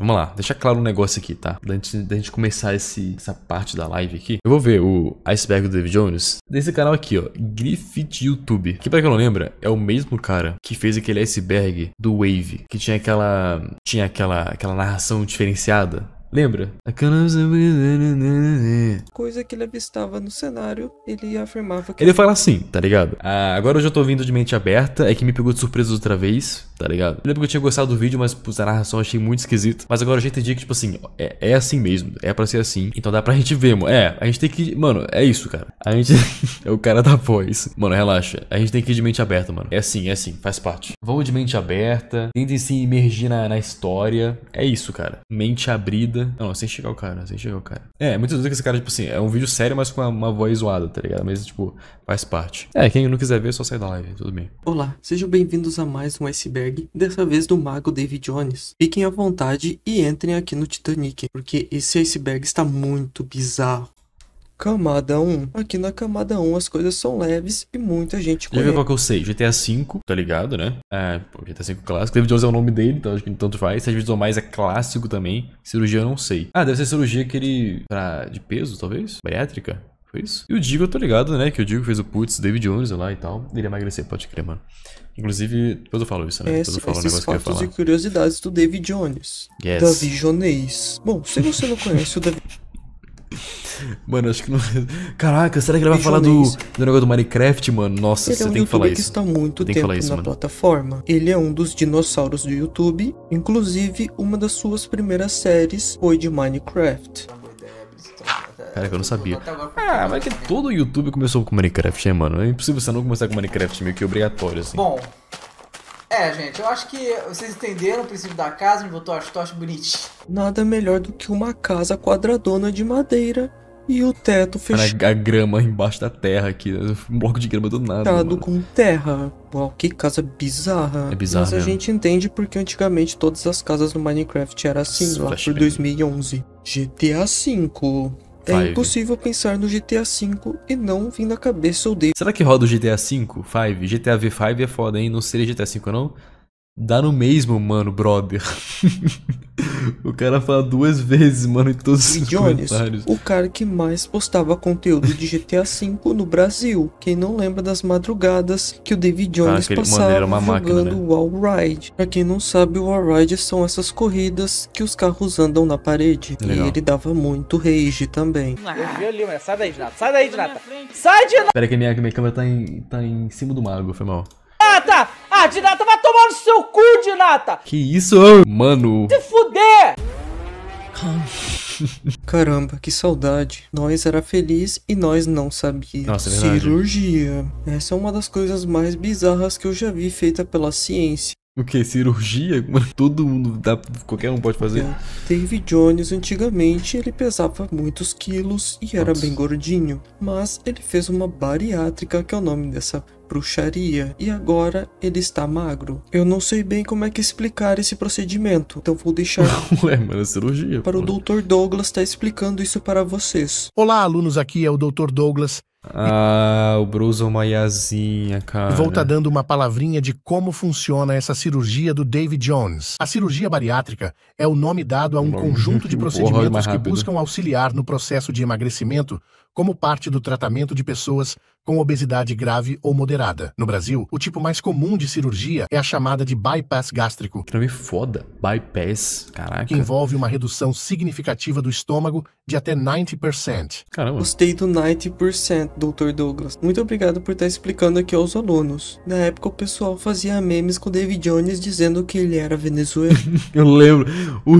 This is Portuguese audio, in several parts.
Vamos lá, deixa claro um negócio aqui, tá? Gente, da gente começar esse, essa parte da live aqui. Eu vou ver o iceberg do David Jones desse canal aqui, ó. Griffith YouTube. Que pra quem não lembra, é o mesmo cara que fez aquele iceberg do Wave. Que tinha aquela. Tinha aquela, aquela narração diferenciada. Lembra? Coisa que ele avistava no cenário, ele afirmava que. Ele fala assim, tá ligado? Ah, agora eu já tô vindo de mente aberta, é que me pegou de surpresa outra vez, tá ligado? Eu lembro que eu tinha gostado do vídeo, mas putz, a narração eu achei muito esquisito. Mas agora eu já entendi que, tipo assim, é, é assim mesmo, é pra ser assim. Então dá pra gente ver, mano. É, a gente tem que. Mano, é isso, cara. A gente. é o cara da voz. Mano, relaxa. A gente tem que ir de mente aberta, mano. É assim, é assim, faz parte. Vamos de mente aberta, tentem se imergir na, na história. É isso, cara. Mente abrida. Não, sem chegar o cara, sem chegar o cara. É, muitas vezes que esse cara, tipo assim, é um vídeo sério, mas com uma, uma voz zoada, tá ligado? Mas, tipo, faz parte. É, quem não quiser ver, só sair da live, tudo bem. Olá, sejam bem-vindos a mais um iceberg, dessa vez do mago David Jones. Fiquem à vontade e entrem aqui no Titanic, porque esse iceberg está muito bizarro. Camada 1. Aqui na camada 1 as coisas são leves e muita gente Deixa eu ver conhece. qual que eu sei. GTA V, tá ligado, né? É, pô, GTA V clássico. David Jones é o nome dele, então acho que tanto faz. Sete vezes ou mais é clássico também. Cirurgia eu não sei. Ah, deve ser cirurgia que ele. Pra... de peso, talvez? Bariátrica? Foi isso? E o Digo eu tô ligado, né? Que o Digo fez o Putz, David Jones lá e tal. Ele ia emagrecer, pode crer, mano. Inclusive, depois eu falo isso, né? Depois Esse, eu falo um esses negócio que eu ia falar. e curiosidades do David Jones. Yes. Davi Jonês. Bom, se você não conhece o Davi Mano, acho que não. Caraca, será que ele vai falar do, do negócio do Minecraft, mano? Nossa, Ele você é um tem que falar isso. está há muito Tem tempo isso, na mano. plataforma. Ele é um dos dinossauros do YouTube. Inclusive, uma das suas primeiras séries foi de Minecraft. Cara, que eu não sabia. Ah, mas é que todo YouTube começou com Minecraft, né, mano? É impossível você não começar com Minecraft, meio que obrigatório, assim. Bom, é, gente, eu acho que vocês entenderam o princípio da casa, me botou as tochas bonitinhas. Nada melhor do que uma casa quadradona de madeira e o teto Cara, fechado a grama embaixo da terra aqui. Um bloco de grama do nada. mano. com terra. Uau, que casa bizarra. É bizarro Mas a mesmo. gente entende porque antigamente todas as casas no Minecraft eram assim, Nossa, lá por flashback. 2011. GTA V. É Five. impossível pensar no GTA V e não vir na cabeça o David Será que roda o GTA V? 5? GTA V5 é foda, hein? Não seria GTA V, não? Dá no mesmo, mano, brother. o cara fala duas vezes, mano, em todos os Jones, comentários. o cara que mais postava conteúdo de GTA V no Brasil. Quem não lembra das madrugadas que o David Jones mano, passava jogando né? Wall Ride. Pra quem não sabe, o Wall Ride são essas corridas que os carros andam na parede. Legal. E ele dava muito rage também. Eu vi ali, mas sai daí, Dinata. Sai daí, Dinata. Sai, Dinata! Pera aí que a minha, minha câmera tá em, tá em cima do mago, foi mal. Ah, Dinata vai tomar no seu cu, Dinata! Que isso, mano? Se fuder! Caramba, que saudade. Nós era feliz e nós não sabia. Nossa, é verdade. Cirurgia. Essa é uma das coisas mais bizarras que eu já vi feita pela ciência. O que? Cirurgia? Mano, todo mundo dá. Qualquer um pode fazer. David Jones, antigamente, ele pesava muitos quilos e era Nossa. bem gordinho. Mas ele fez uma bariátrica, que é o nome dessa bruxaria, e agora ele está magro. Eu não sei bem como é que explicar esse procedimento, então vou deixar Ué, mano, é cirurgia. para o. Dr. Douglas estar explicando isso para vocês. Olá, alunos, aqui é o Dr. Douglas. Ah, o Bruce Maiazinha, cara. e Vou estar dando uma palavrinha de como funciona essa cirurgia do David Jones. A cirurgia bariátrica é o nome dado a um conjunto de procedimentos que buscam auxiliar no processo de emagrecimento como parte do tratamento de pessoas com obesidade grave ou moderada. No Brasil, o tipo mais comum de cirurgia é a chamada de bypass gástrico, Que nome foda. Bypass. Caraca. que envolve uma redução significativa do estômago de até 90%. Caramba. Gostei do 90%, Dr. Douglas. Muito obrigado por estar explicando aqui aos alunos. Na época o pessoal fazia memes com o David Jones dizendo que ele era venezuelano. Eu lembro. O.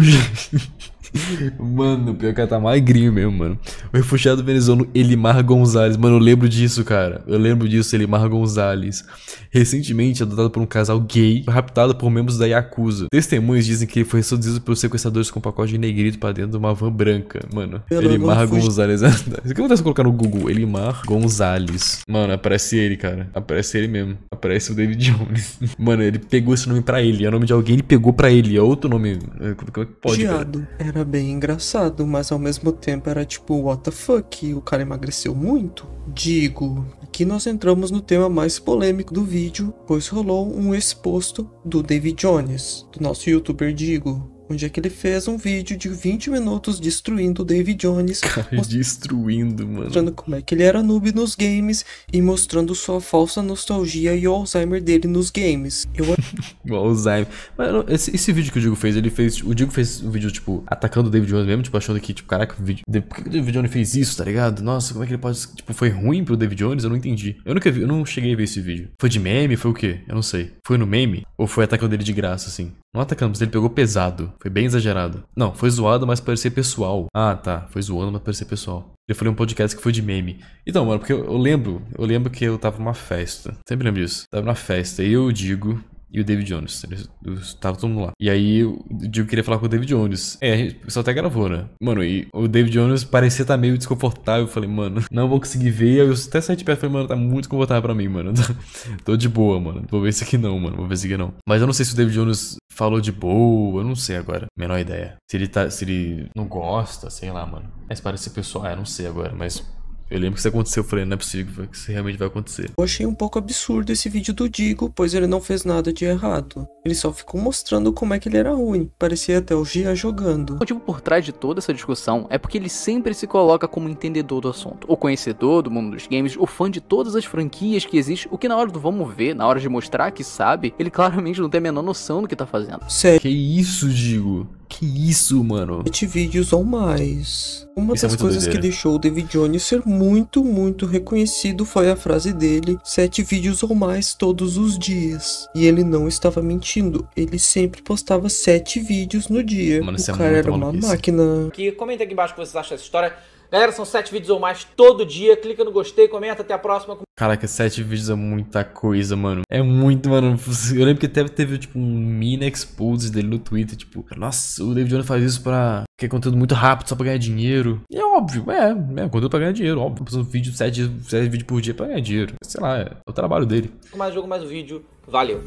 Mano, pior que ela tá magrinho mesmo, mano. O refugiado venezuelano Elimar Gonzalez. Mano, eu lembro disso, cara. Eu lembro disso, Elimar Gonzalez. Recentemente adotado por um casal gay, foi raptado por membros da Yakuza. Testemunhas dizem que ele foi seduzido pelos sequestradores com um pacote de negrito pra dentro de uma van branca. Mano, Pelo Elimar Gonzalez. O que acontece se eu colocar no Google? Elimar Gonzalez. Mano, aparece ele, cara. Aparece ele mesmo. Aparece o David Jones. Mano, ele pegou esse nome pra ele. É o nome de alguém, ele pegou pra ele. É outro nome. É, Como é que pode, cara? Geado. Era bem engraçado, mas ao mesmo tempo era tipo, what the fuck? O cara emagreceu muito? Digo, aqui nós entramos no tema mais polêmico do vídeo, pois rolou um exposto do David Jones, do nosso youtuber Digo. Onde é que ele fez um vídeo de 20 minutos destruindo o David Jones, Destruindo, mano. mostrando como é que ele era noob nos games e mostrando sua falsa nostalgia e o Alzheimer dele nos games. Eu O Alzheimer. Mas não, esse, esse vídeo que o Digo fez, ele fez. O Digo fez um vídeo, tipo, atacando o David Jones mesmo, tipo, achando que, tipo, caraca, o vídeo. Por que que o David Jones fez isso, tá ligado? Nossa, como é que ele pode. Tipo, foi ruim pro David Jones? Eu não entendi. Eu nunca vi, eu não cheguei a ver esse vídeo. Foi de meme? Foi o quê? Eu não sei. Foi no meme? Ou foi atacando ele de graça, assim? Não atacando, mas ele pegou pesado. Foi bem exagerado. Não, foi zoado, mas parecia pessoal. Ah, tá. Foi zoando, mas parecia pessoal. Eu falei um podcast que foi de meme. Então, mano, porque eu, eu lembro, eu lembro que eu tava numa festa. Sempre lembro disso. Tava numa festa. E eu, Digo, e o David Jones. Eles, tava todo mundo lá. E aí o Digo queria falar com o David Jones. É, a gente, pessoal até gravou, né? Mano, e o David Jones parecia estar meio desconfortável. Eu falei, mano, não vou conseguir ver. Aí eu até saí de perto e falei, mano, tá muito desconfortável pra mim, mano. Tô de boa, mano. Vou ver esse aqui não, mano. Vou ver esse aqui não. Mas eu não sei se o David Jones falou de boa. Eu não sei agora. Menor ideia. Se ele tá. Se ele não gosta, sei lá, mano. Mas parece pessoal. Ah, eu não sei agora, mas. Eu lembro que isso aconteceu, eu falei, não é possível que isso realmente vai acontecer. Eu achei um pouco absurdo esse vídeo do Digo, pois ele não fez nada de errado. Ele só ficou mostrando como é que ele era ruim. Parecia até o Gia jogando. O motivo por trás de toda essa discussão é porque ele sempre se coloca como entendedor do assunto, o conhecedor do mundo dos games, o fã de todas as franquias que existem, o que na hora do vamos ver, na hora de mostrar que sabe, ele claramente não tem a menor noção do que tá fazendo. Sete Que isso, Digo? Que isso, mano? vídeos ou mais. Uma Isso é das muito coisas que doideira. deixou o David Jones ser muito, muito reconhecido foi a frase dele: sete vídeos ou mais todos os dias. E ele não estava mentindo, ele sempre postava sete vídeos no dia. Mano, o é cara muita era uma maluquice. máquina. Aqui, comenta aqui embaixo o que vocês acham dessa história. Galera, são sete vídeos ou mais todo dia. Clica no gostei, comenta. Até a próxima. Caraca, sete vídeos é muita coisa, mano. É muito, mano. Eu lembro que até teve, tipo, um mini expose dele no Twitter, tipo, nossa, o David Jones faz isso pra. que é conteúdo muito rápido, só pra ganhar dinheiro. E é óbvio, é, é conteúdo pra ganhar dinheiro, óbvio. Um vídeo, sete, sete vídeos por dia pra ganhar dinheiro. Sei lá, é o trabalho dele. Mais jogo, mais vídeo. Valeu.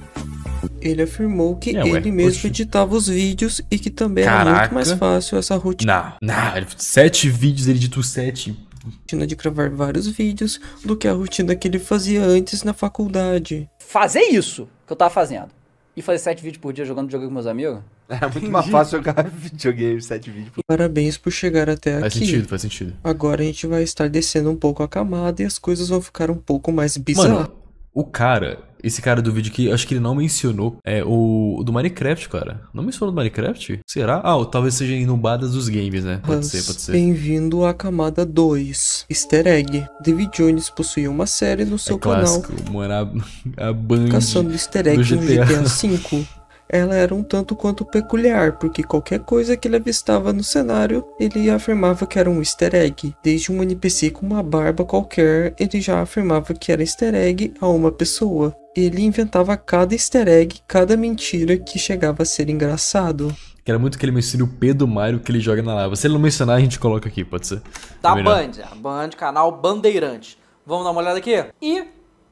Ele afirmou que É, ué, ele mesmo oxi. editava os vídeos e que também era Caraca. muito mais fácil essa rotina. Não, não, ele- sete vídeos, ele editou sete. Rotina de gravar vários vídeos do que a rotina que ele fazia antes na faculdade. Fazer isso que eu tava fazendo e fazer sete vídeos por dia jogando videogame com meus amigos, Era muito mais fácil jogar videogame 7 vídeos. por- Parabéns por chegar até Faz aqui. sentido, faz sentido. Agora a gente vai estar descendo um pouco a camada e as coisas vão ficar um pouco mais bizarras. Mano, o cara, esse cara do vídeo que acho que ele não mencionou, é o, o do Minecraft, cara. Não mencionou do Minecraft? Será? Ah, ou talvez seja inubadas dos games, né? Pode ser, pode ser. Bem-vindo à camada 2. Easter egg. David Jones possuía uma série no seu é canal clássico, mano, a, Band. caçando easter egg no GTA. GTA V. Ela era um tanto quanto peculiar, porque qualquer coisa que ele avistava no cenário, ele afirmava que era um easter egg. Desde um NPC com uma barba qualquer, ele já afirmava que era easter egg a uma pessoa. Ele inventava cada easter egg, cada mentira que chegava a ser engraçado. Que era muito que ele menciona o P do Mario que ele joga na lava. Se ele não mencionar, a gente coloca aqui, pode ser. Da É. Band. A Band, canal Bandeirante. Vamos dar uma olhada aqui? E,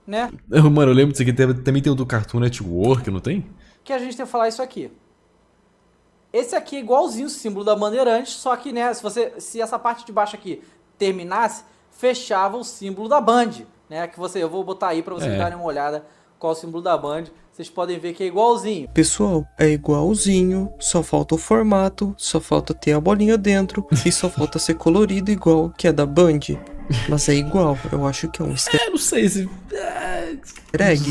né, Mano, eu lembro disso aqui. Também tem o do Cartoon Network, não tem? Que a gente tem que falar isso aqui. Esse aqui é igualzinho o símbolo da Bandeirante, só que, né, se você se essa parte de baixo aqui terminasse, fechava o símbolo da Band, né? Que você eu vou botar aí pra vocês É. darem uma olhada qual é o símbolo da Band. Vocês podem ver que é igualzinho. Pessoal, é igualzinho, só falta o formato, só falta ter a bolinha dentro e só falta ser colorido igual que é da Band. Mas é igual, eu acho que é um easter É, não sei se. É...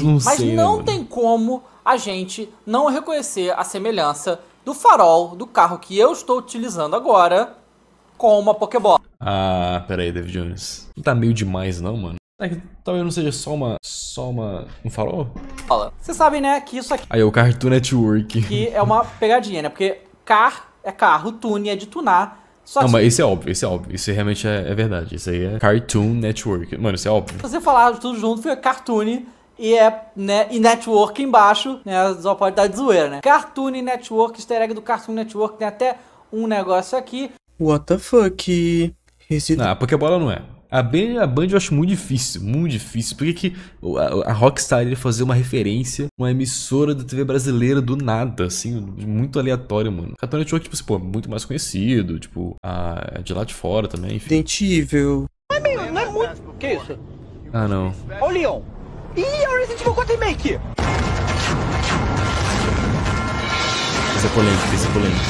Não Mas sei, né, não mano? tem como a gente não reconhecer a semelhança do farol do carro que eu estou utilizando agora com uma Pokébola. Ah, pera aí, David Jones. Não tá meio demais, não, mano. É que talvez não seja só uma. Só uma. Um farol? Vocês sabem, né, que isso aqui Aí, o Cartoon Network. que é uma pegadinha, né? Porque car é carro, tune é de tunar. Só Não, mas esse é óbvio, esse é óbvio. Isso realmente é, é verdade. Isso aí é Cartoon Network. Mano, isso é óbvio. se você falar tudo junto, fica cartoon e é, né, e network embaixo, né? Só pode dar de zoeira, né? Cartoon Network, easter egg do Cartoon Network, tem até um negócio aqui. What the fuck? Resident Não, a Pokébola não é. A Band, a Band eu acho muito difícil, muito difícil. Por que, que a, a Rockstar ia fazer uma referência, uma emissora da TV brasileira do nada, assim, muito aleatório, mano. Cartoon Network, tipo assim, pô, muito mais conhecido, tipo, a de lá de fora também, enfim. Resident Evil. Não é muito. Que isso? Ah, não. Ó o Leon. É o Resident Evil 4 Remake. Isso é polêmico, isso é polêmico.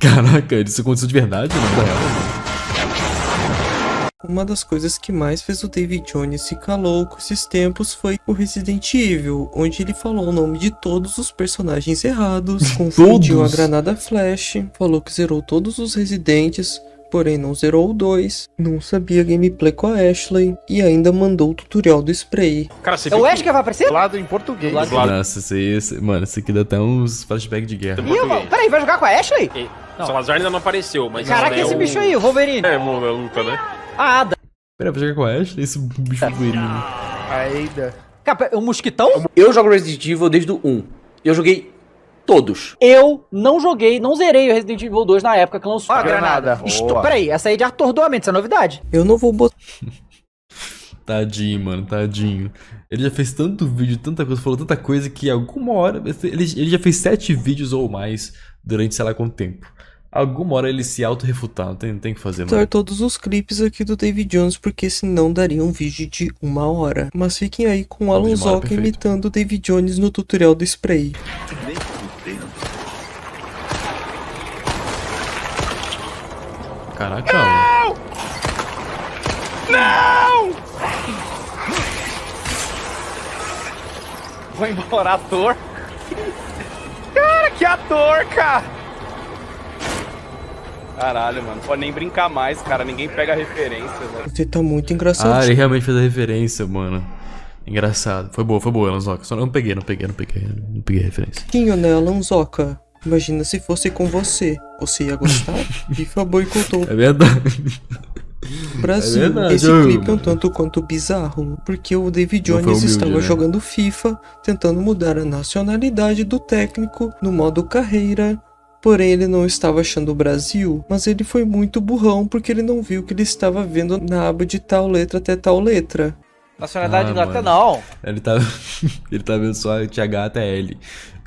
Caraca, isso aconteceu de verdade? Não é real? Uma das coisas que mais fez o David Jones ficar louco esses tempos foi o Resident Evil, onde ele falou o nome de todos os personagens errados, confundiu a Todos? granada flash, falou que zerou todos os Residentes, porém não zerou o 2, não sabia gameplay com a Ashley e ainda mandou o tutorial do spray. Cara, você É o Ash que vai aparecer? dublado em português. Dublado Nossa, isso aí, esse- mano, isso aqui dá até uns flashbacks de guerra. Ih, mano, peraí, vai jogar com a Ashley? E- Salazar ainda não apareceu, mas... Caraca, é esse o- bicho aí, o Wolverine. É, mo- na luta, né? Ah, Ada. Pera, vai jogar com a Ashley? Esse bicho doerinho. Ainda. Cara, o mosquitão? Eu jogo Resident Evil desde o 1. Eu joguei todos. Eu não joguei, não zerei o Resident Evil 2 na época que lançou. Ó, a granada. Boa. peraí, essa aí é de atordoamento, isso é novidade. Eu não vou botar Tadinho, mano, tadinho. Ele já fez tanto vídeo, tanta coisa, falou tanta coisa que alguma hora. Ele, ele já fez sete vídeos ou mais durante sei lá quanto tempo. Alguma hora ele se auto-refutar, não tem, não tem o que fazer, mano. todos os clipes aqui do David Jones, porque senão daria um vídeo de uma hora. Mas fiquem aí com o Alan Zoka imitando o David Jones no tutorial do spray. Caraca, mano. Vou embora, ator. Cara, que ator, cara. Caralho, mano. Pode nem brincar mais, cara. Ninguém pega a referência, velho. Você tá muito engraçado. Ah, ele realmente fez a referência, mano. Engraçado. Foi boa, foi boa, Lanzoca. Só não peguei, não peguei, não peguei. Não peguei a referência. Tinho, né, Alanzoca? Imagina se fosse com você. Você ia gostar? FIFA boicotou É verdade. Brasil. É verdade, Esse clipe é um tanto quanto bizarro. Porque o David Jones humilde, estava né? jogando FIFA, tentando mudar a nacionalidade do técnico no modo carreira. Porém, ele não estava achando o Brasil, mas ele foi muito burrão porque ele não viu que ele estava vendo na aba de tal letra até tal letra. Nacionalidade Ah, de Inglaterra, não. Ele tá, ele tá vendo só TH até L.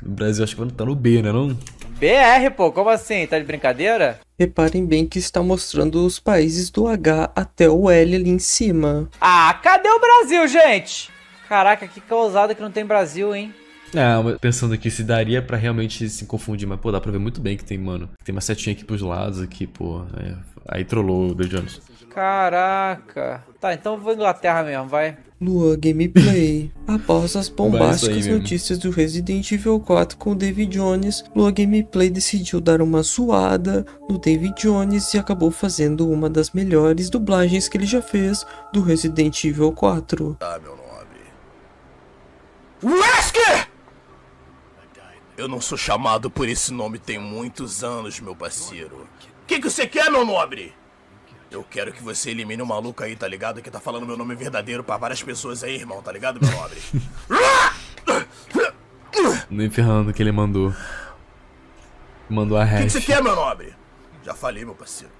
No Brasil, acho que tá no B, né? Não? BR, pô, como assim? Tá de brincadeira? Reparem bem que está mostrando os países do H até o L ali em cima. Ah, cadê o Brasil, gente? Caraca, que causada que não tem Brasil, hein? Ah, pensando aqui, se daria pra realmente se confundir, mas pô, dá pra ver muito bem que tem, mano. Tem uma setinha aqui pros lados, aqui, pô. é, aí trollou o The Jones. Caraca. Tá, então eu vou Inglaterra mesmo, vai. Lua Gameplay. Após as bombásticas mesmo. notícias do Resident Evil 4 com o David Jones, Lua Gameplay decidiu dar uma zoada no David Jones e acabou fazendo uma das melhores dublagens que ele já fez do Resident Evil 4. Wesker! Eu não sou chamado por esse nome tem muitos anos, meu parceiro. O que, que você quer, meu nobre? Eu quero que você elimine o maluco aí, tá ligado? Que tá falando meu nome verdadeiro pra várias pessoas aí, irmão, tá ligado, meu nobre? Nem ferrando que ele mandou. Mandou a O que, que hash. você quer, meu nobre? Já falei, meu parceiro.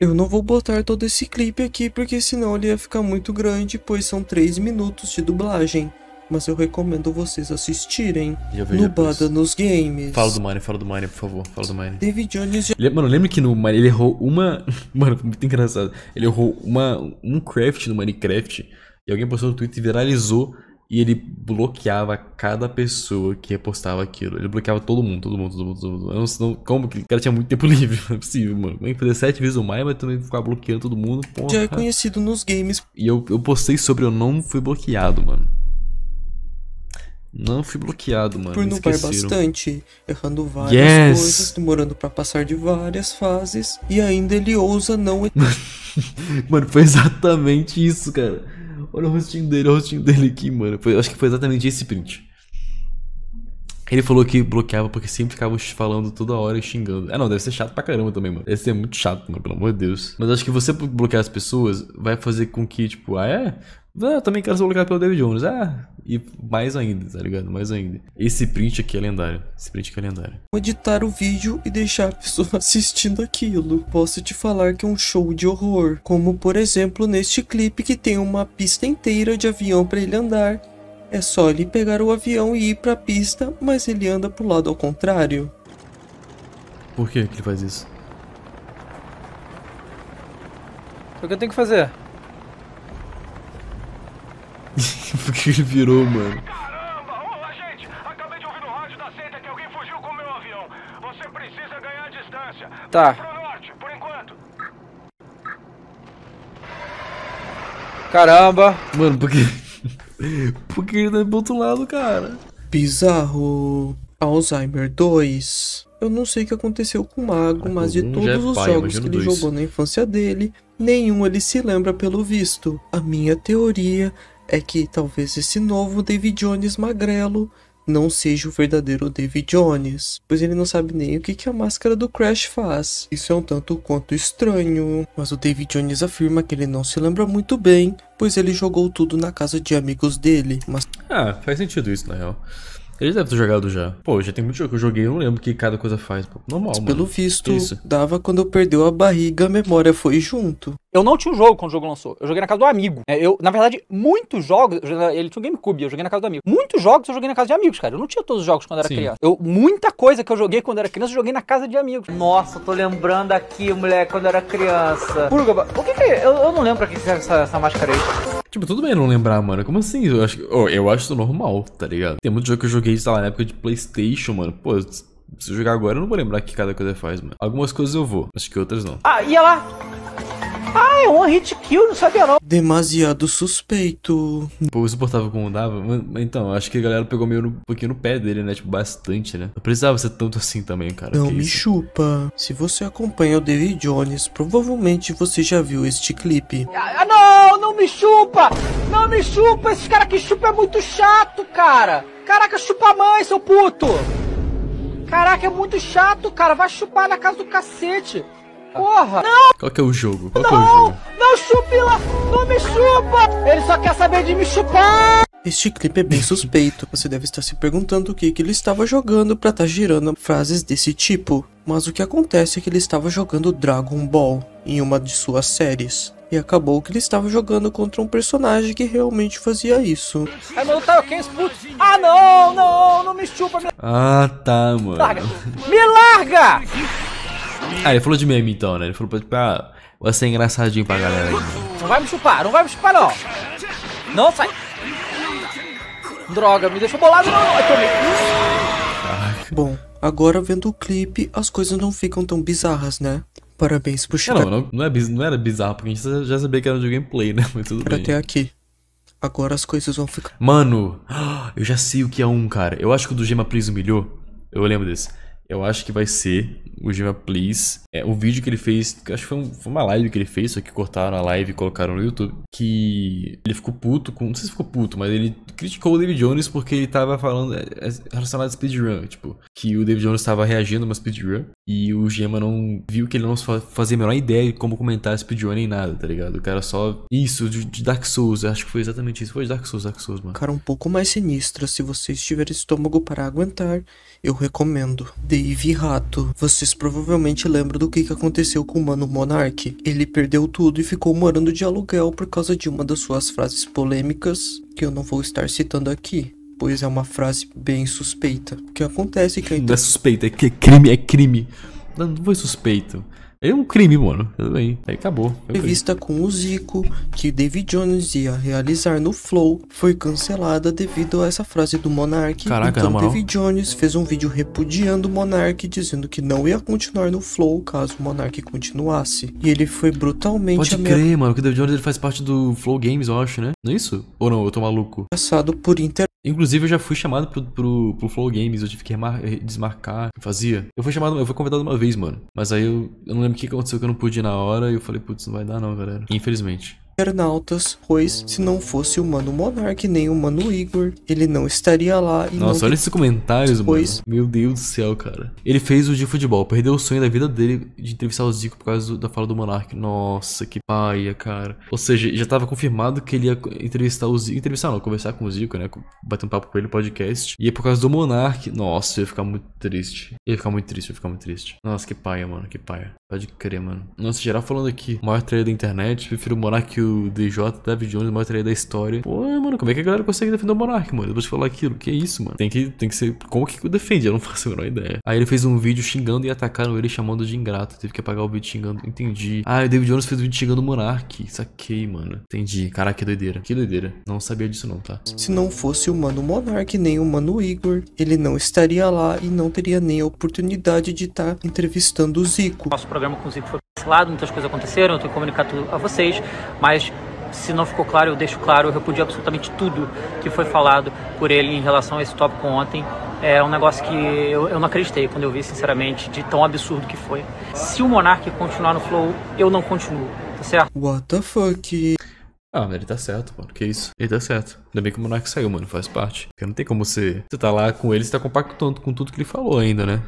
Eu não vou botar todo esse clipe aqui porque senão ele ia ficar muito grande, pois são 3 minutos de dublagem. Mas eu recomendo vocês assistirem. Já vi Nubada nos games. Fala do Mine, fala do Mine, por favor. Fala do Mine. David Jones já Mano, lembra que no Mine ele errou uma. Mano, muito engraçado. Ele errou uma, um craft no Minecraft. E alguém postou no Twitter e viralizou. E ele bloqueava cada pessoa que repostava aquilo. Ele bloqueava todo mundo, todo mundo, todo mundo, todo mundo. Eu não sei como que o cara tinha muito tempo livre. Não é possível, mano. Como é que fazer sete vezes o Mine, mas também ficar bloqueando todo mundo. Porra. já é conhecido nos games E eu, eu postei sobre eu não fui bloqueado, mano. Não fui bloqueado, mano. por esqueceram. bastante, errando várias Yes! coisas, demorando pra passar de várias fases, e ainda ele ousa não Mano, foi exatamente isso, cara. Olha o rostinho dele, olha o rostinho dele aqui, mano. Foi- acho que foi exatamente esse print. Ele falou que bloqueava porque sempre ficava falando toda hora e xingando. Ah, não, deve ser chato pra caramba também, mano. Deve ser muito chato, mano, pelo amor de Deus. Mas acho que você bloquear as pessoas vai fazer com que, tipo, ah, é? Ah, eu também quero ser bloqueado pelo David Jones. Ah, e mais ainda, tá ligado? Mais ainda. Esse print aqui é lendário. Esse print aqui é lendário. editar o vídeo e deixar a pessoa assistindo aquilo. Posso te falar que é um show de horror, como por exemplo neste clipe que tem uma pista inteira de avião pra ele andar. É só ele pegar o avião e ir pra pista, mas ele anda pro lado ao contrário. Por que que ele faz isso? O que eu tenho que fazer? Por que ele virou, mano? Caramba! Ô, gente! Acabei de ouvir no rádio da seita que alguém fugiu com Tá. Caramba. Mano, por que. por que ele tá pro outro lado, cara? Bizarro. Alzheimer 2. Eu não sei o que aconteceu com o Mago, mas de todos é os pai, jogos que ele dois. jogou na infância dele, nenhum ele se lembra pelo visto. A minha teoria é que talvez esse novo David Jones magrelo não seja o verdadeiro David Jones, pois ele não sabe nem o que, que a máscara do Crash faz. Isso é um tanto quanto estranho, mas o David Jones afirma que ele não se lembra muito bem, pois ele jogou tudo na casa de amigos dele, mas Ah, faz sentido isso, na real. Ele deve ter jogado já. Pô, já tem muito jogo que eu joguei, eu não lembro o que cada coisa faz. Pô, normal, mano. pelo visto, isso? dava quando perdeu a barriga, a memória foi junto. Eu não tinha o jogo quando o jogo lançou. Eu joguei na casa do amigo. É, eu, na verdade, muitos jogos. eu Ele tinha um GameCube, eu joguei na casa do amigo. Muitos jogos eu joguei na casa de amigos, cara. Eu não tinha todos os jogos quando era Sim. criança. Eu, muita coisa que eu joguei quando era criança, eu joguei na casa de amigos. Nossa, tô lembrando aqui, moleque, quando eu era criança. Purga, o que que. Eu, eu não lembro pra que serve essa, essa máscara aí. Tipo, tudo bem não lembrar, mano. Como assim? Eu acho, oh, eu acho normal, tá ligado? Tem muito jogo que eu joguei, sei lá, na época de Playstation, mano. Pô, se eu jogar agora, eu não vou lembrar que cada coisa faz, mano. Algumas coisas eu vou, acho que outras não. Ah, ia lá. Ah, é um hit kill, não sabia não. Demasiado suspeito. Pô, eu suportava como dava. Então, acho que a galera pegou meio no, um pouquinho no pé dele, né? Tipo, bastante, né? Não precisava ser tanto assim também, cara. Não me isso. chupa. Se você acompanha o David Jones, provavelmente você já viu este clipe. Ah, não, não me chupa! Não me chupa! Esse cara que chupa é muito chato, cara! Caraca, chupa a mãe, seu puto! Caraca, é muito chato, cara! Vai chupar na casa do cacete! Porra! Não, Qual que é o jogo? Qual que é o não! jogo? Não chupe lá! Não me chupa! Ele só quer saber de me chupar! Este clipe é bem suspeito. Você deve estar se perguntando o que, que ele estava jogando pra estar girando frases desse tipo. Mas o que acontece é que ele estava jogando Dragon Ball em uma de suas séries. E acabou que ele estava jogando contra um personagem que realmente fazia isso. Mano, tá ok, puto? Ah, não, não! Não me chupa! Me Ah, tá, mano. larga! Me larga! Ah, ele falou de meme então, né? Ele falou pra, tipo, ah, vai ser engraçadinho pra galera aí. Não vai me chupar, não vai me chupar, não! Não, sai! Droga, me deixou bolado, não! Ai, tomei. Bom, agora vendo o clipe, as coisas não ficam tão bizarras, né? Parabéns por Não, chegar não, não, não, é não era bizarro, porque a gente já- sabia que era de gameplay, né? Mas tudo bem. até aqui. Agora as coisas vão ficar. Mano, eu já sei o que é um, cara. Eu acho que o do Gema Please humilhou. Eu lembro desse. Eu acho que vai ser o Gema Please. É, o vídeo que ele fez, acho que foi, um- foi uma live que ele fez, só que cortaram a live e colocaram no YouTube. Que ele ficou puto com. Não sei se ficou puto, mas ele criticou o David Jones porque ele tava falando. É, é relacionado a speedrun. Tipo, que o David Jones tava reagindo a uma speedrun. E o Gema não viu que ele não fa- fazia a menor ideia de como comentar speedrun nem nada, tá ligado? O cara só. Isso, de, de Dark Souls. Acho que foi exatamente isso. Foi de Dark Souls, Dark Souls, mano. Cara um pouco mais sinistra, se você tiver estômago para aguentar, eu recomendo. Dave Rato. Vocês provavelmente lembram do que que aconteceu com o Mano Monark. Ele perdeu tudo e ficou morando de aluguel por causa de uma das suas frases polêmicas, que eu não vou estar citando aqui, pois é uma frase bem suspeita. O que acontece é que a Não é suspeito, é que é crime, é crime. Não, não foi suspeito. É um crime, mano. Tudo bem. Aí acabou. Entrevista com o Zico que David Jones ia realizar no Flow foi cancelada devido a essa frase do Monark. Caraca, então. David Jones fez um vídeo repudiando o Monark, dizendo que não ia continuar no Flow caso o Monark continuasse. E ele foi brutalmente Pode crer, mano. Que o David Jones ele faz parte do Flow Games, eu acho, né? Não é isso? Ou não? Eu tô maluco. ameaçado por inter Inclusive, eu já fui chamado pro, pro, pro Flow Games. Eu tive que remar- desmarcar. Fazia. Eu fui chamado, eu fui convidado uma vez, mano. Mas aí eu, eu não lembro o que aconteceu que eu não pude ir na hora. E eu falei, putz, não vai dar não, galera. Infelizmente. Internautas, pois se não fosse o Mano Monark nem o Mano Igor, ele não estaria lá e Nossa, não olha esses comentários, Pois. mano. Meu Deus do céu, cara. Ele fez o de futebol, perdeu o sonho da vida dele de entrevistar o Zico por causa da fala do Monark. Nossa, que paia, cara. Ou seja, já tava confirmado que ele ia entrevistar o Zico. Entrevistar não, conversar com o Zico, né? Bater um papo com ele no podcast. E aí por causa do Monark, nossa, eu ia ficar muito triste. Eu ia ficar muito triste, eu ia ficar muito triste. Nossa, que paia, mano, que paia. Pode crer, mano. Nossa, geral falando aqui. O maior trailer da internet. Prefiro o Monark que o DJ, David Jones, o maior trailer da história. Pô, mano, como é que a galera consegue defender o Monark, mano? Vou te falar aquilo. Que isso, mano? Tem que, tem que ser. Como que eu defende? Eu não faço a menor ideia. Aí ele fez um vídeo xingando e atacaram ele, chamando de ingrato. Teve que apagar o vídeo xingando. Entendi. Ah, o David Jones fez um vídeo xingando o Monark. Saquei, mano. Entendi. Caraca, que doideira. Que doideira. Não sabia disso, não, tá? Se não fosse o Mano Monark nem o Mano Igor, ele não estaria lá e não teria nem a oportunidade de estar entrevistando o Zico. Nosso programa com o Zico foi cancelado, muitas coisas aconteceram, eu tenho que comunicar tudo a vocês, mas se não ficou claro, eu deixo claro, eu repudio absolutamente tudo que foi falado por ele em relação a esse tópico ontem. É um negócio que eu, eu não acreditei quando eu vi, sinceramente, de tão absurdo que foi. Se o Monark continuar no Flow, eu não continuo, tá certo? What the fuck? Ah, mas ele tá certo, mano. Que isso? Ele tá certo. Ainda bem que o Monark saiu, mano. Faz parte. Porque não tem como você. Você tá lá com ele, você tá compactando com tudo que ele falou ainda, né?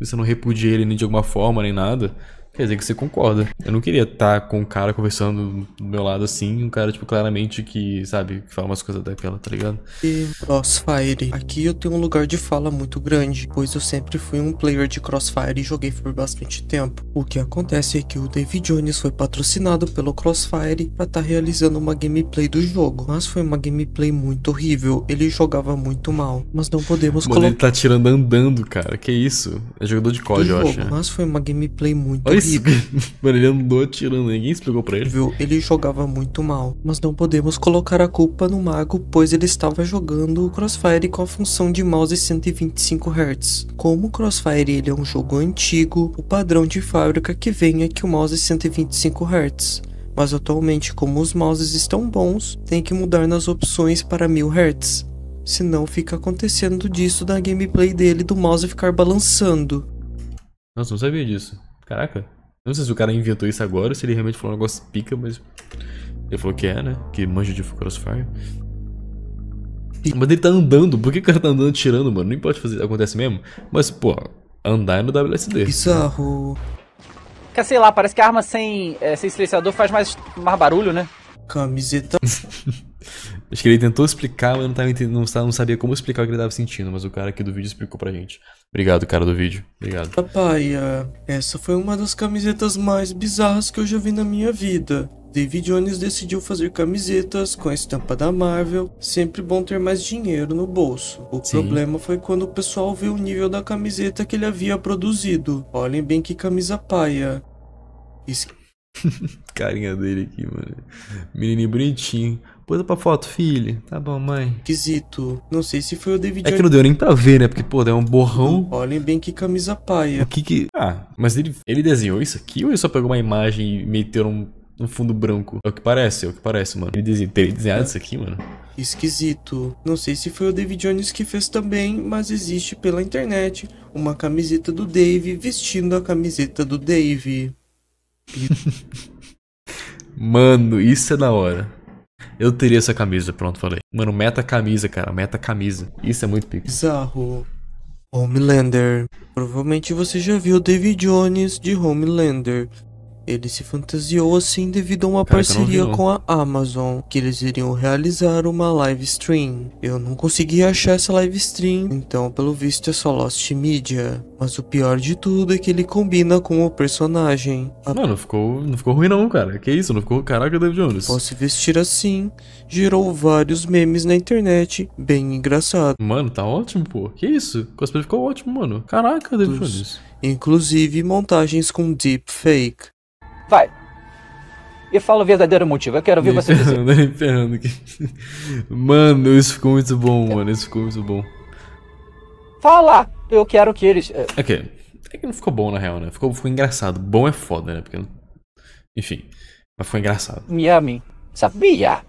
Você não repudia ele nem de alguma forma, nem nada. Quer dizer que você concorda. Eu não queria estar com um cara conversando do meu lado assim, um cara, tipo, claramente que, sabe, que fala umas coisas daquela, tá ligado? E Crossfire. Aqui eu tenho um lugar de fala muito grande, pois eu sempre fui um player de Crossfire e joguei por bastante tempo. O que acontece é que o David Jones foi patrocinado pelo Crossfire para estar realizando uma gameplay do jogo, mas foi uma gameplay muito horrível. Ele jogava muito mal, mas não podemos Mano, ele tá tirando andando, cara. Que isso? É jogador de COD, eu acho. né? Mas foi uma gameplay muito Olha. Isso. Mano, ele andou atirando, ninguém explicou pra ele. Viu? Ele jogava muito mal, mas não podemos colocar a culpa no mago, pois ele estava jogando o Crossfire com a função de mouse 125 Hz. Como o Crossfire ele é um jogo antigo, o padrão de fábrica que vem é que o mouse é 125 Hz. Mas atualmente, como os mouses estão bons, tem que mudar nas opções para 1000 Hz. Senão fica acontecendo disso da gameplay dele do mouse ficar balançando. Nossa, não sabia disso. Caraca. Não sei se o cara inventou isso agora, ou se ele realmente falou um negócio pica, mas. Ele falou que é, né? Que manja de Crossfire. Mas ele tá andando, por que o cara tá andando tirando, mano? Nem pode fazer, acontece mesmo. Mas, pô, andar é no WSD. Bizarro. Quer sei lá, parece que a arma sem, é, sem silenciador faz mais, mais barulho, né? Camiseta. Acho que ele tentou explicar, mas não, tava entendendo, não, sa- não sabia como explicar o que ele tava sentindo. Mas o cara aqui do vídeo explicou pra gente. Obrigado, cara do vídeo. Obrigado. Papaia, essa foi uma das camisetas mais bizarras que eu já vi na minha vida. David Jones decidiu fazer camisetas com a estampa da Marvel, sempre bom ter mais dinheiro no bolso. O Sim. problema foi quando o pessoal viu o nível da camiseta que ele havia produzido. Olhem bem que camisa paia. Es- Carinha dele aqui, mano. Menininho bonitinho. Pôs pra foto, filho. Tá bom, mãe. Esquisito. Não sei se foi o David É que não deu nem pra ver, né? Porque, pô, é um borrão. Olhem bem que camisa paia. O que que. Ah, mas ele, ele desenhou isso aqui ou ele só pegou uma imagem e meteu um, um fundo branco? É o que parece, é o que parece, mano. Ele desenhou, teria desenhado isso aqui, mano. Esquisito. Não sei se foi o David Jones que fez também, mas existe pela internet uma camiseta do Dave vestindo a camiseta do Dave. Mano, isso é da hora. Eu teria essa camisa, pronto, falei. Mano, meta camisa, cara, meta camisa. Isso é muito pico. Bizarro. Homelander. Provavelmente você já viu David Jones de Homelander. Ele se fantasiou assim devido a uma Cara, não parceria não. com a Amazon, que eles iriam realizar uma live stream. Eu não consegui achar essa live stream, então pelo visto é só Lost Media. Mas o pior de tudo é que ele combina com o personagem. A Mano, ficou, não ficou ruim não, cara. Que isso, não ficou... Caraca, David Jones. Após se vestir assim, gerou vários memes na internet, bem engraçado. Mano, tá ótimo, pô. Que isso? O cosplay ficou ótimo, mano. Caraca, David Jones. Inclusive montagens com deepfake. Vai. E fala o verdadeiro motivo. Eu quero ver Me você dizer. ferrando, me ferrando aqui. Mano, isso ficou muito bom, mano. Isso ficou muito bom. Fala! Eu quero que eles. é, É que, é que não ficou bom, na real, né? Ficou, ficou engraçado. Bom é foda, né? Porque... não- Enfim. Mas ficou engraçado. me amem. Sabia?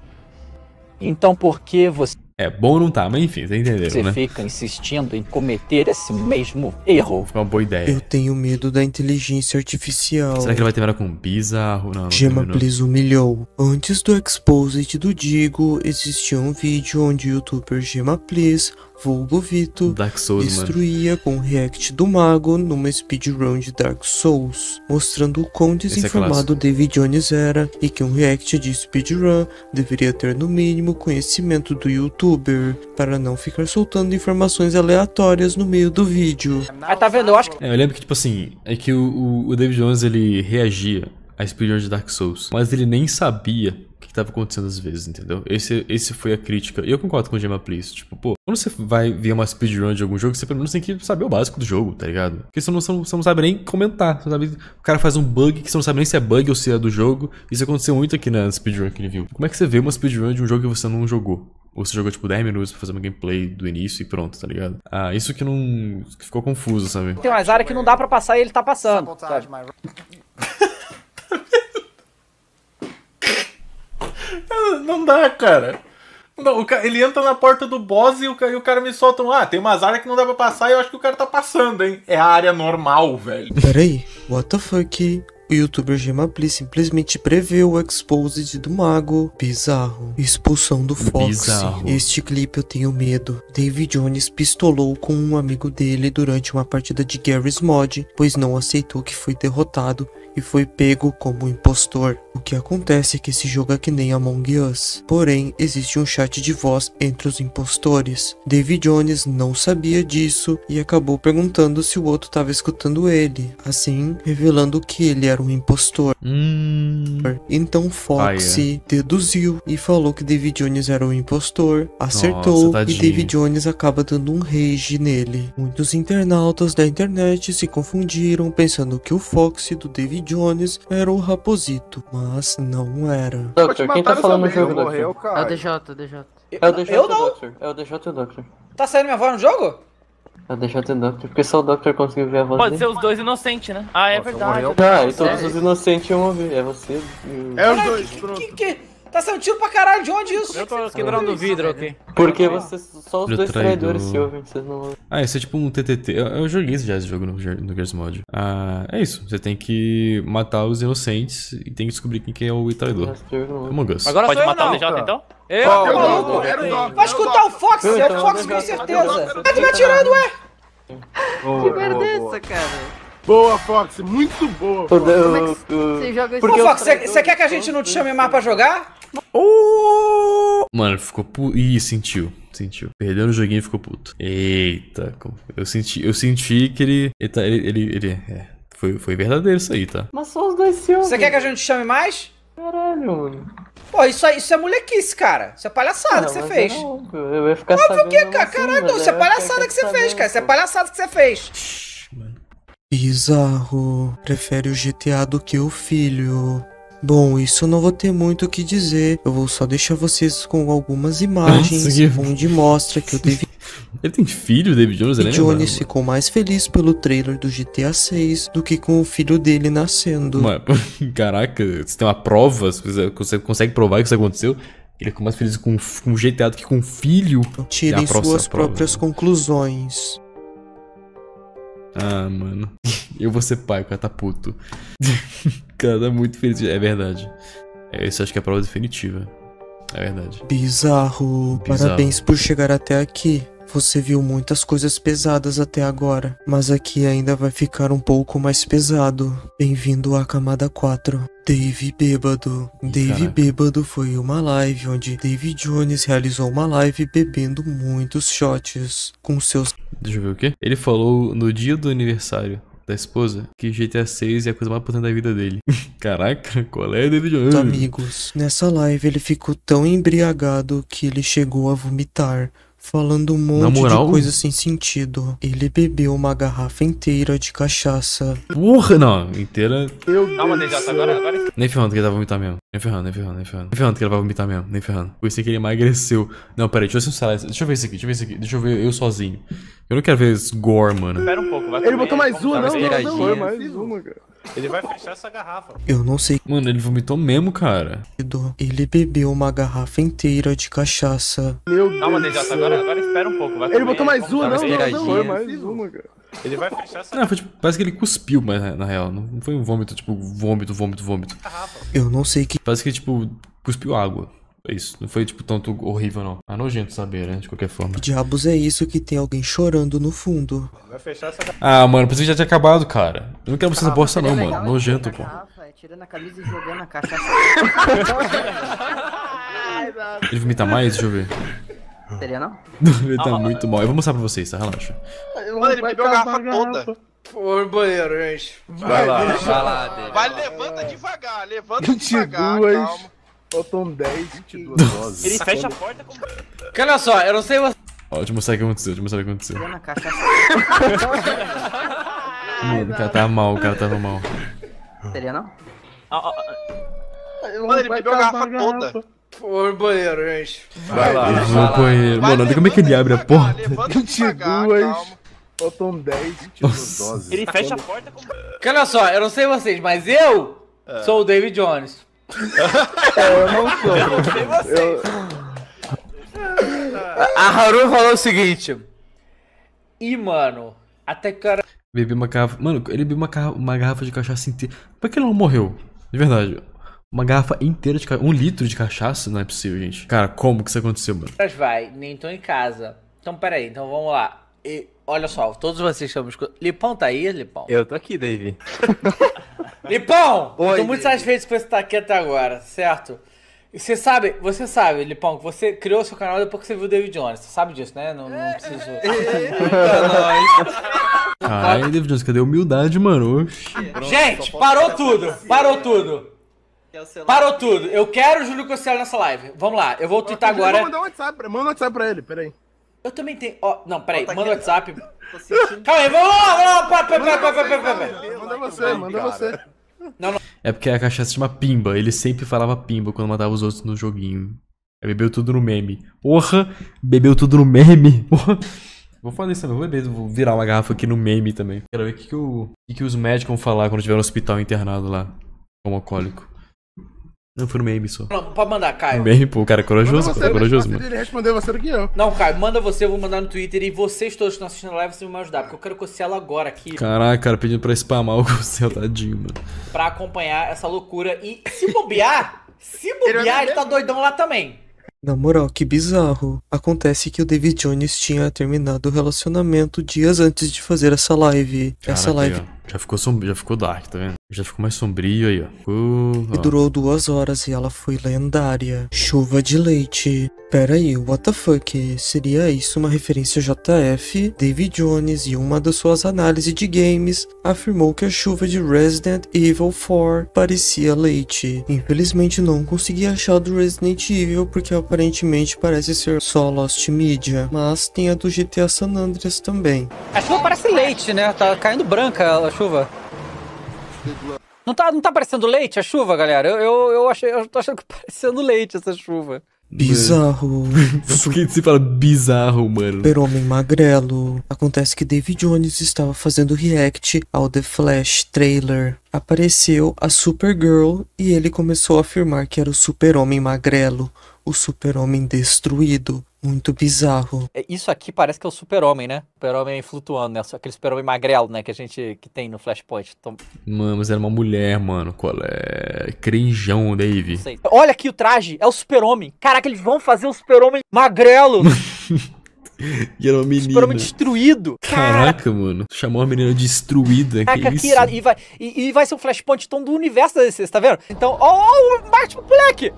Então por que você É, bom não tá, mas enfim, vocês entenderam, né? fica insistindo em cometer esse mesmo erro? Ficou uma boa ideia. Eu tenho medo da inteligência artificial. Será que ele vai terminar com um bizarro? Não, não Gema. Please humilhou. Antes do Exposed do Digo, existia um vídeo onde o youtuber Gema Please vulgo Vito, Dark Souls, mano. destruía com o react do mago numa speedrun de Dark Souls, mostrando o quão desinformado clássico. David Jones era e que um react de speedrun deveria ter no mínimo conhecimento do youtuber, para não ficar soltando informações aleatórias no meio do vídeo. Aí tá vendo? Eu acho que É, eu lembro que, tipo assim, é que o, o, o David Jones, ele reagia a speedrun de Dark Souls, mas ele nem sabia que, tava acontecendo às vezes, entendeu? Esse, esse foi a crítica. E eu concordo com o Gemma Please. Tipo, pô, quando você vai ver uma speedrun de algum jogo, você pelo menos tem que saber o básico do jogo, tá ligado? Porque você não, você não, você não sabe nem comentar. Sabe, o cara faz um bug que você não sabe nem se é bug ou se é do jogo. Isso aconteceu muito aqui na speedrun que ele viu. Como é que você vê uma speedrun de um jogo que você não jogou? Ou você jogou tipo 10 minutos pra fazer uma gameplay do início e pronto, tá ligado? Ah, isso que não. que ficou confuso, sabe? tem umas áreas que não dá pra passar e ele tá passando. sabe? Não dá, cara. Não, o ca- ele entra na porta do boss e o, ca- e o cara me solta um. Ah, tem umas áreas que não dá pra passar e eu acho que o cara tá passando, hein? É a área normal, velho. Peraí, what the fuck? O youtuber Gemapli simplesmente prevê o exposed do mago. Bizarro. Expulsão do Fox. Bizarro. Este clipe eu tenho medo. David Jones pistolou com um amigo dele durante uma partida de Garry's Mod, pois não aceitou que foi derrotado e foi pego como impostor. O que acontece é que esse jogo é que nem Among Us. Porém, existe um chat de voz entre os impostores. David Jones não sabia disso e acabou perguntando se o outro estava escutando ele, assim revelando que ele era um impostor. Hum. Então Foxy deduziu e falou que David Jones era um impostor, acertou e tadinho. David Jones acaba dando um rage nele. Muitos internautas da internet se confundiram pensando que o Foxy do David Jones era o Raposito, mas não era. Doctor, quem tá falando no jogo, Doctor? É o DJ, DJ. É o DJ Eu o não. Doctor. É o DJ e o Doctor. Tá saindo minha voz no jogo? É o DJ e o Doctor. Porque só o Doctor conseguiu ver a voz Pode dele. ser os dois inocentes, né? Ah, é verdade. Ah, e todos os inocentes iam ouvir. É você e o... É os dois, Que, que... Tá saindo tiro pra caralho, de onde isso? Eu tô quebrando o vidro aqui. Porque vocês, só os dois traidor. traidores se ouvem, vocês não ouvem. Ah, esse é tipo um TTT. Eu, eu joguei já esse jogo no, no Gears Mod. Ah, é isso. Você tem que matar os inocentes e tem que descobrir quem que é o traidor. Among Us. Agora Pode matar não. o DJ então? Eu, tá eu, maluco? Vai escutar o Fox, é o Fox com certeza. Tá me atirando, ué? Que merda é essa, cara? Boa, Fox, muito boa. Fox. o, o, Você joga Ô, Fox, você você quer que a gente não te chame mais pra jogar? Mano, ficou puto. Ih, sentiu. Sentiu. Perdeu no joguinho e ficou puto. Eita. Eu senti, eu senti que ele. Ele. tá- ele, ele, ele- é. Foi, foi verdadeiro isso aí, tá? Mas só os dois ouvem. Você quer que a gente te chame mais? Caralho, mano. Pô, isso, aí, isso é molequice, cara. Isso é palhaçada Ah, que você fez. óbvio, Eu ia ficar Óbvio que, mesmo cara. assim, Caralho, não, isso é palhaçada que você fez, cara. Isso é palhaçada que você fez. Bizarro. Prefere o GTA do que o filho. Bom, isso eu não vou ter muito o que dizer. Eu vou só deixar vocês com algumas imagens Nossa, que- onde mostra que o David Ele tem filho, David Jones? Nem Jones ficou mais feliz pelo trailer do GTA 6 do que com o filho dele nascendo. Caraca, você tem uma prova, você consegue provar que isso aconteceu. Ele ficou mais feliz com, com o GTA do que com o filho. Tirem a próxima suas prova. próprias conclusões. Ah, mano. Eu vou ser pai, o cara tá puto. o cara tá muito feliz. É verdade. É, Esse acho que é a prova definitiva. É verdade. Bizarro. Bizarro. Parabéns por chegar até aqui. Você viu muitas coisas pesadas até agora, mas aqui ainda vai ficar um pouco mais pesado. Bem-vindo à camada 4. Dave Bêbado. Dave caraca. Bêbado foi uma live onde Dave Jones realizou uma live bebendo muitos shots com seus Deixa eu ver o quê? Ele falou no dia do aniversário da esposa que GTA 6 é a coisa mais importante da vida dele. Caraca, qual é, David Jones? amigos. Nessa live ele ficou tão embriagado que ele chegou a vomitar. Falando um monte moral? de coisa sem sentido. Ele bebeu uma garrafa inteira de cachaça. Porra, não, inteira. Calma, DJ, agora, agora. Nem ferrando que ele vai vomitar mesmo. Nem ferrando, nem ferrando, nem ferrando. Nem ferrando que ele vai vomitar mesmo, nem ferrando. Por isso que ele emagreceu. Não, peraí, deixa eu sincerar. Deixa eu ver isso aqui, deixa eu ver isso aqui. Deixa eu ver eu sozinho. Eu não quero ver esse gore, mano. Espera um pouco, vai Ele botou mais uma, não, não, pegadinha. não, foi mais uma, cara. Ele vai fechar essa garrafa. Eu não sei. Mano, ele vomitou mesmo, cara. Ele bebeu uma garrafa inteira de cachaça. Meu Calma, DJ, agora, agora espera um pouco, vai Ele comer, botou mais uma, não, não, não, foi mais uma, cara. Ele vai fechar essa Não, foi tipo, parece que ele cuspiu, mas na, na real. Não não foi um vômito, tipo, vômito, vômito, vômito. Eu não sei que Parece que ele, tipo, cuspiu água. É isso. Não foi, tipo, tanto horrível, não. É nojento saber, né? De qualquer forma. Que diabos é isso que tem alguém chorando no fundo? Vai fechar essa Ah, mano, pensei que já tinha acabado, cara. Eu não quero você essa bosta, não, mano. Nojento, pô. Tirando a camisa e jogando a cachaça. Ele vomita mais? Deixa eu ver. Seria não? Ele tá muito mal. Eu vou mostrar pra vocês, tá? Relaxa. Mano, ele bebeu a garrafa toda. Pô, banheiro, gente. Vai lá, deixa- vai lá. Vai, levanta devagar, levanta 22. devagar, calma. Faltam 10, 22 doses. Ele fecha a porta com. Porque olha só, eu não sei você. Ó, deixa eu mostrar o que aconteceu. Deixa eu mostrar o que aconteceu. Tirando a cachaça. Mano, o cara tava mal, o cara tava mal. Seria não? Mano, ele bebeu a garrafa toda. Pô, banheiro, gente. Vai lá, vai foi no lá. banheiro. Mano, olha como é que ele abre a porta. Levanta devagar, 22. calma. Faltam 10, 22 doses. Ele fecha a porta com. Porque olha só, eu não sei vocês, mas eu sou o David Jones. É, eu não sou. Eu, A Haru falou o seguinte. E, mano, até cara. Bebi uma garrafa. Mano, ele bebeu uma, garra- uma garrafa de cachaça inteira. Por que ele não morreu? De verdade. Uma garrafa inteira de cachaça. Um litro de cachaça? Não é possível, gente. Cara, como que isso aconteceu, mano? Mas vai, nem tô em casa. Então, peraí, então vamos lá. E, olha só, todos vocês estão me escutando. Lipão tá aí, Lipão? Eu tô aqui, David. Lipão! Oi, eu tô muito satisfeito com você estar aqui até agora, certo? E você sabe, você sabe, Lipão, que você criou seu canal depois que você viu o David Jones. Você sabe disso, né? Não, não preciso. Caralho, David Jones, cadê a humildade, mano? Oxi. Gente, parou tudo! Parou tudo! Parou tudo! Eu quero o Júlio Costello nessa live. Vamos lá, eu vou twittar agora. mandar um WhatsApp, manda um WhatsApp pra ele, peraí. Eu também tenho. Ó, não, peraí, manda o WhatsApp. Calma aí, vamos lá, vamos lá, pera, pera, pera, pera, pera, pera. Manda você, manda você. É porque a cachaça se chama Pimba. Ele sempre falava Pimba quando matava os outros no joguinho. Aí bebeu tudo no meme. Porra! Bebeu tudo no meme. Porra. Vou fazer isso também. Vou beber, vou virar uma garrafa aqui no meme também. Quero ver o que, que, o, o que, que os médicos vão falar quando tiver no hospital internado lá. Como alcoólico. Não, foi no meme só. Não, pode mandar, Caio. No meme, pô, o cara é corajoso, Manda você, é corajoso, mano. Ele respondeu você do que eu. Não, Caio, manda você, eu vou mandar no Twitter e vocês todos que estão assistindo a live, vocês vão me ajudar, porque eu quero coceá-lo agora aqui Caraca, cara, pedindo pra spamar o céu, tadinho, mano. pra acompanhar essa loucura. E se bobear, se bobear, ele tá doidão lá também. Na moral, que bizarro. Acontece que o David Jones tinha terminado o relacionamento dias antes de fazer essa live. essa Caraca, live. Já ficou, sombrio, já ficou dark, tá vendo? Já ficou mais sombrio aí, ó. E ó. durou duas horas e ela foi lendária. Chuva de leite. Pera aí, what the fuck? Seria isso uma referência JF? David Jones, em uma das suas análises de games, afirmou que a chuva de Resident Evil 4 parecia leite. Infelizmente não consegui achar do Resident Evil porque aparentemente parece ser só Lost Media. Mas tem a do GTA San Andreas também. A chuva parece leite, né? Tá caindo branca a chuva. Não tá, não tá parecendo leite a chuva, galera? Eu, eu, eu, achei, eu tô achando que tá parecendo leite essa chuva. Bizarro. Por que você fala bizarro, mano? Super-Homem Magrelo. Acontece que David Jones estava fazendo react ao The Flash trailer. Apareceu a Supergirl e ele começou a afirmar que era o Super-Homem Magrelo, o Super-Homem destruído. Muito bizarro. É, Isso aqui parece que é o super-homem, né? Super-homem flutuando, né? Aquele super-homem magrelo, né? Que a gente que tem no Flashpoint. Então, Mano, mas era uma mulher, mano. Qual é? Crinjão, Dave. Olha aqui o traje, é o super-homem. Caraca, eles vão fazer o super-homem magrelo. E era uma menina. super-homem destruído. Caraca, mano. Chamou uma menina destruída. Caraca, que que isso? irado. E vai, e, e vai ser um Flashpoint então do universo da DC, tá vendo? Então, ó, ó, o Batman Black!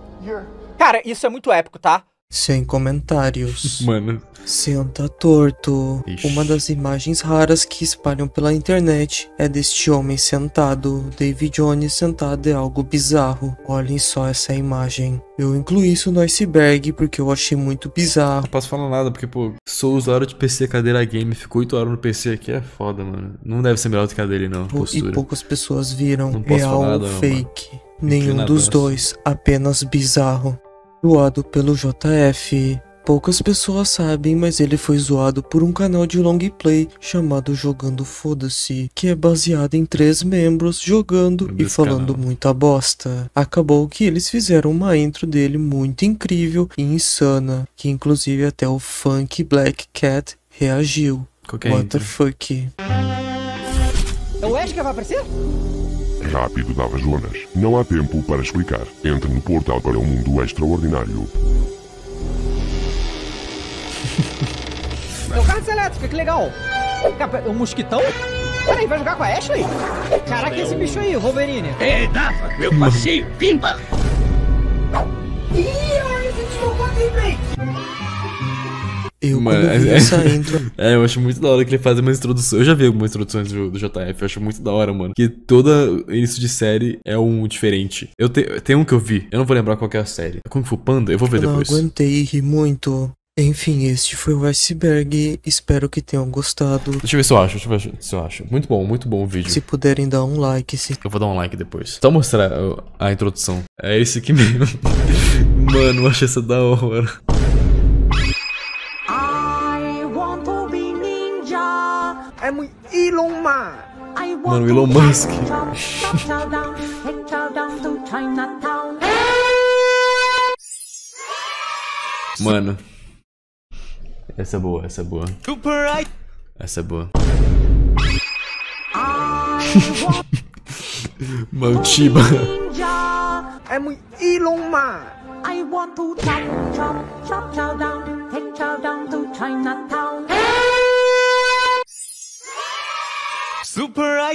Cara, isso é muito épico, tá? Sem comentários. Mano. Senta torto. Ixi. Uma das imagens raras que espalham pela internet é deste homem sentado. David Jones sentado é algo bizarro. Olhem só essa imagem. Eu incluí isso no iceberg porque eu achei muito bizarro. Não posso falar nada, porque, pô, sou usuário de PC cadeira game, ficou 8 horas no PC aqui, é foda, mano. Não deve ser melhor do que a dele, não. E poucas pessoas viram Não posso real falar ou nada, não, fake. Nenhum dos dois, apenas bizarro. Zoado pelo JF. Poucas pessoas sabem, mas ele foi zoado por um canal de long play chamado Jogando Foda-se, que é baseado em três membros jogando e falando canal. muita bosta. Acabou que eles fizeram uma intro dele muito incrível e insana, que inclusive até o Funk Black Cat reagiu. Qual que é What the intro? fuck? É o Edgar vai aparecer? Rápido das zonas. Não há tempo para explicar. Entre no portal para o mundo extraordinário. É o carro de elétrica, que legal. Cara, um mosquitão? Peraí, vai jogar com a Ashley? Caraca, esse bicho aí, o Wolverine. Ei, Dafa, meu passeio, pimba! Ih, olha, a gente jogou bem. Eu Mano, quando vi é, essa intro. é, eu acho muito da hora que ele faz uma introdução. Eu já vi algumas introduções do, do JF, eu acho muito da hora, mano. Que todo início de série é um diferente. Eu te, tem um que eu vi, eu não vou lembrar qual que é a série. Kung Fu Panda? Eu vou ver Eu depois. aguentei e ri muito. Enfim, este foi o iceberg. Espero que tenham gostado. Deixa eu ver se eu acho, deixa eu ver se eu acho. Muito bom, muito bom o vídeo. Se puderem dar um like, se Eu vou dar um like depois. Só mostrar a introdução. É esse aqui mesmo. Mano, eu achei essa da hora. Ninja. I'm Elon Musk. I want Mano, Elon Musk. Mano. Essa é boa, essa é boa. Essa é boa. Mantiba. I'm Elon Musk. I want to chop, chop, chop, chow down, take chow down to Chinatown. Super